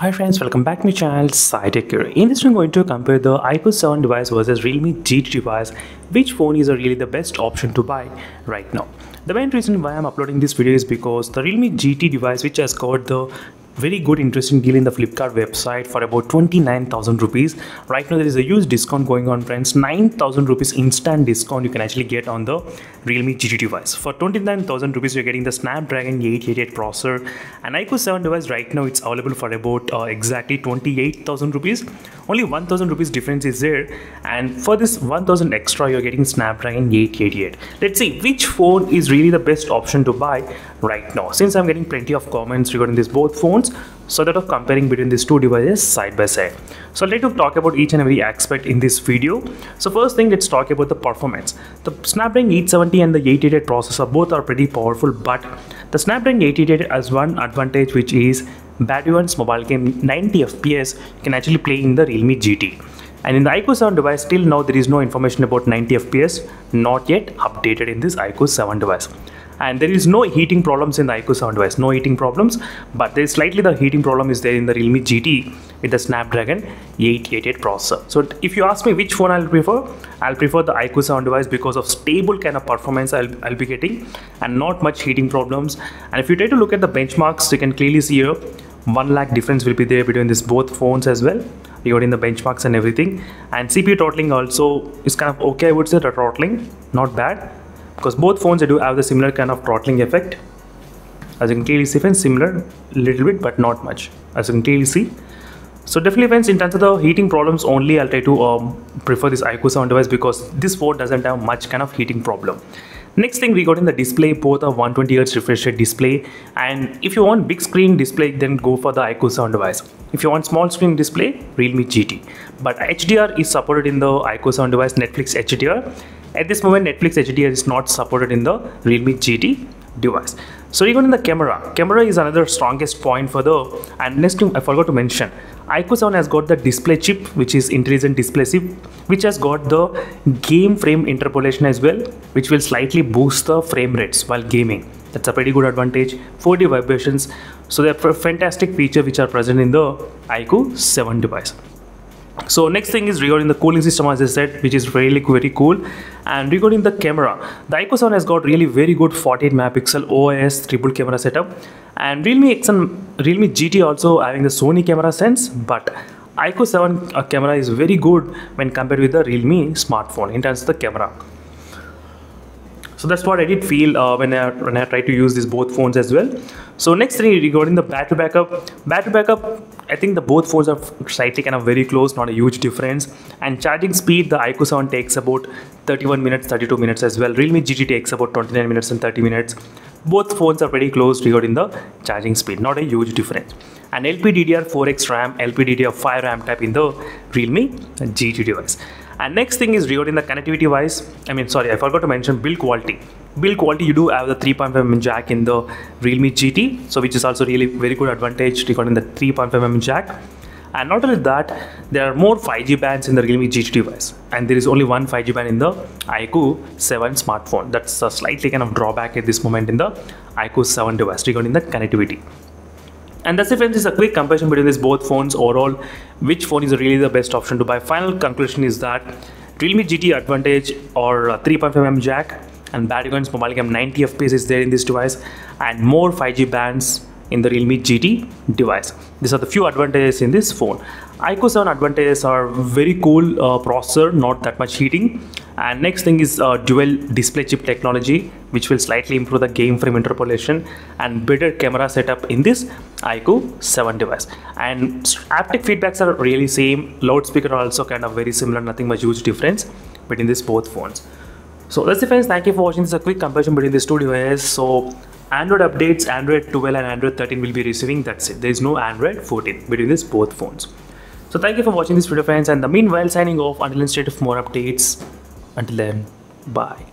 Hi friends, welcome back to my channel Sai Tech. In this I'm going to compare the iQOO 7 device versus Realme GT device. Which phone is really the best option to buy right now? The main reason why I'm uploading this video is because the Realme GT device which has got the very good interesting deal in the flipkart website for about 29000 rupees. Right now there is a huge discount going on friends. 9000 rupees instant discount you can actually get on the realme gt device. For 29000 rupees you're getting the snapdragon 888 processor and iQOO 7 device. Right now it's available for about uh, exactly 28000 rupees. Only 1000 rupees difference is there. And for this 1000 extra you're getting snapdragon 888 let's see which phone is really the best option to buy right now? Since i'm getting plenty of comments regarding these both phones so that of comparing between these two devices side by side. So let us talk about each and every aspect in this video. So first thing let's talk about the performance. The snapdragon 870 and the 888 processor both are pretty powerful but the snapdragon 888 has one advantage which is Battlegrounds mobile game 90 fps can actually play in the realme gt and in the iQOO 7 device, till now there is no information about 90 FPS, not yet updated in this iQOO 7 device and there is no heating problems in the iQOO 7 device no heating problems but there is slightly the heating problem is there in the Realme GT with the Snapdragon 888 processor. So if you ask me which phone I'll prefer I'll prefer the iQOO 7 device because of stable kind of performance I'll, I'll be getting and not much heating problems. And if you try to look at the benchmarks you can clearly see here 1 lakh difference will be there between these both phones as well regarding the benchmarks and everything. And CPU throttling also is kind of okay I would say the throttling not bad because both phones do have the similar kind of throttling effect. As you can clearly see friends similar little bit but not much. As you can clearly see. So definitely friends in terms of the heating problems only I'll try to um, prefer this iQOO 7 device because this phone doesn't have much kind of heating problem Next thing we got in the display, both a 120Hz refresh rate display and if you want big screen display then go for the iQOO 7 device. If you want small screen display, Realme GT. But HDR is supported in the iQOO 7 device, Netflix HDR at this moment, Netflix HDR is not supported in the Realme GT device. So regarding the camera, camera is another strongest point for the and next thing I forgot to mention, iQOO 7 has got the display chip which is intelligent display chip which has got the game frame interpolation as well which will slightly boost the frame rates while gaming. That's a pretty good advantage. 4D vibrations. So they're fantastic feature which are present in the iQOO 7 device so next thing is regarding the cooling system as I said which is really very cool. And regarding the camera the 7 has got really very good 48 megapixel OIS triple camera setup. And Realme X and Realme GT also having the Sony camera sense but iQOO 7 uh, camera is very good when compared with the Realme smartphone in terms of the camera so that's what I did feel uh, when I when I tried to use these both phones as well. So next thing regarding the battery backup battery backup I think the both phones are slightly kind of very close not a huge difference. And charging speed the iQOO 7 takes about 31 minutes 32 minutes as well. Realme GT takes about 29 minutes and 30 minutes. Both phones are pretty close regarding the charging speed not a huge difference. And LPDDR4X RAM LPDDR5 RAM type in the Realme GT device and next thing is regarding the connectivity wise i mean sorry i forgot to mention build quality. Build quality you do have the 3.5 mm jack in the realme gt so which is also really very good advantage regarding the 3.5 mm jack. And not only that there are more 5g bands in the realme gt device. And there is only one 5g band in the iQOO 7 smartphone. That's a slightly kind of drawback at this moment in the iQOO 7 device regarding the connectivity and that's it friends, is a quick comparison between these both phones overall, which phone is really the best option to buy. Final conclusion is that Realme GT Advantage or uh, 3.5mm jack and Battery mobile game 90 FPS is there in this device and more 5G bands in the Realme GT device. These are the few advantages in this phone. iQOO 7 advantages are very cool uh, processor, not that much heating. And next thing is uh, dual display chip technology, which will slightly improve the game frame interpolation and better camera setup in this iQOO 7 device. And haptic feedbacks are really same. Loudspeaker are also kind of very similar, nothing much huge difference between these both phones. So that's it friends, thank you for watching this a quick comparison between these two devices. So Android updates, Android 12 and Android 13 will be receiving, that's it. There is no Android 14 between these both phones. So thank you for watching this video friends and the meanwhile signing off until instead of more updates. Until then, bye.